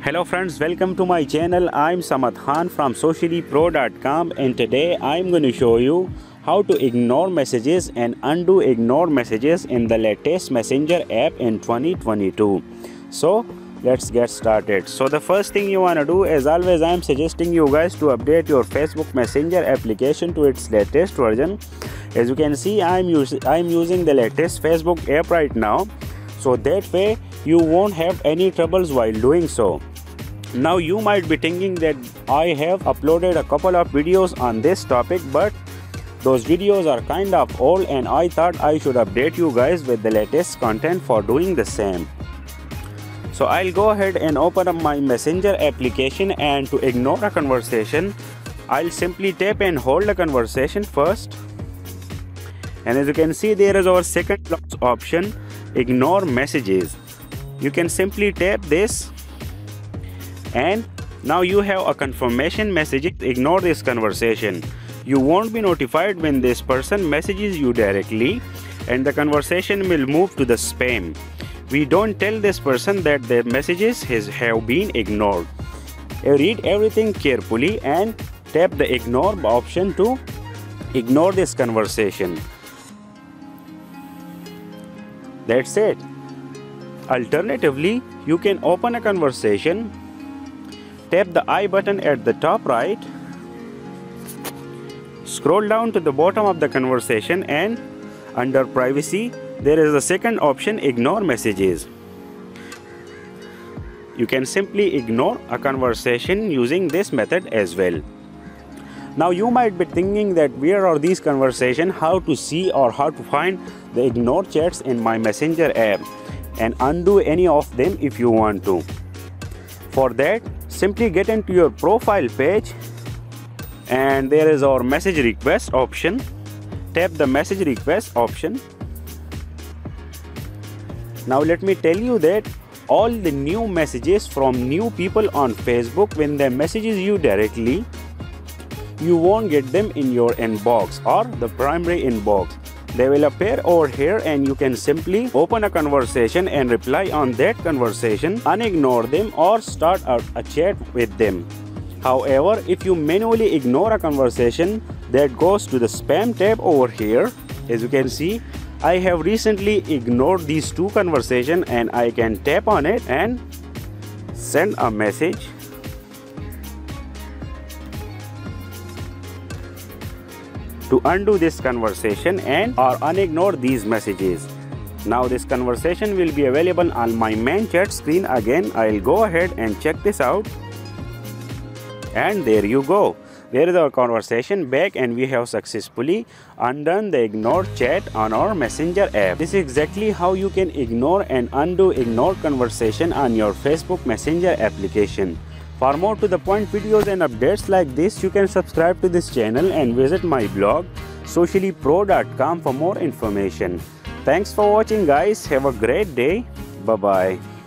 Hello friends, welcome to my channel. I'm Samad Khan from sociallypro.com and today I'm going to show you how to ignore messages and undo ignore messages in the latest messenger app in 2022. So let's get started. So the first thing you want to do as always I'm suggesting you guys to update your Facebook Messenger application to its latest version. As you can see I'm using I'm using the latest Facebook app right now. So that way you won't have any troubles while doing so. Now you might be thinking that I have uploaded a couple of videos on this topic but those videos are kind of old and I thought I should update you guys with the latest content for doing the same. So I'll go ahead and open up my messenger application and to ignore a conversation I'll simply tap and hold the conversation first and as you can see there is our second option ignore messages. You can simply tap this. And now you have a confirmation message. Ignore this conversation. You won't be notified when this person messages you directly and the conversation will move to the spam. We don't tell this person that their messages have been ignored. Read everything carefully and tap the ignore option to ignore this conversation that's it. Alternatively you can open a conversation tap the i button at the top right scroll down to the bottom of the conversation and under privacy there is a second option ignore messages. You can simply ignore a conversation using this method as well now you might be thinking that where are these conversations how to see or how to find the ignore chats in my messenger app and undo any of them if you want to. For that simply get into your profile page and there is our message request option. Tap the message request option. Now let me tell you that all the new messages from new people on facebook when they messages you directly you won't get them in your inbox or the primary inbox they will appear over here and you can simply open a conversation and reply on that conversation, unignore them or start a, a chat with them. However, if you manually ignore a conversation that goes to the spam tab over here, as you can see, I have recently ignored these two conversations and I can tap on it and send a message to undo this conversation and or unignore these messages. Now this conversation will be available on my main chat screen again. I'll go ahead and check this out. And there you go. There is our conversation back and we have successfully undone the ignore chat on our messenger app. This is exactly how you can ignore and undo ignore conversation on your Facebook messenger application. For more to the point videos and updates like this, you can subscribe to this channel and visit my blog sociallypro.com for more information. Thanks for watching guys. Have a great day. Bye bye.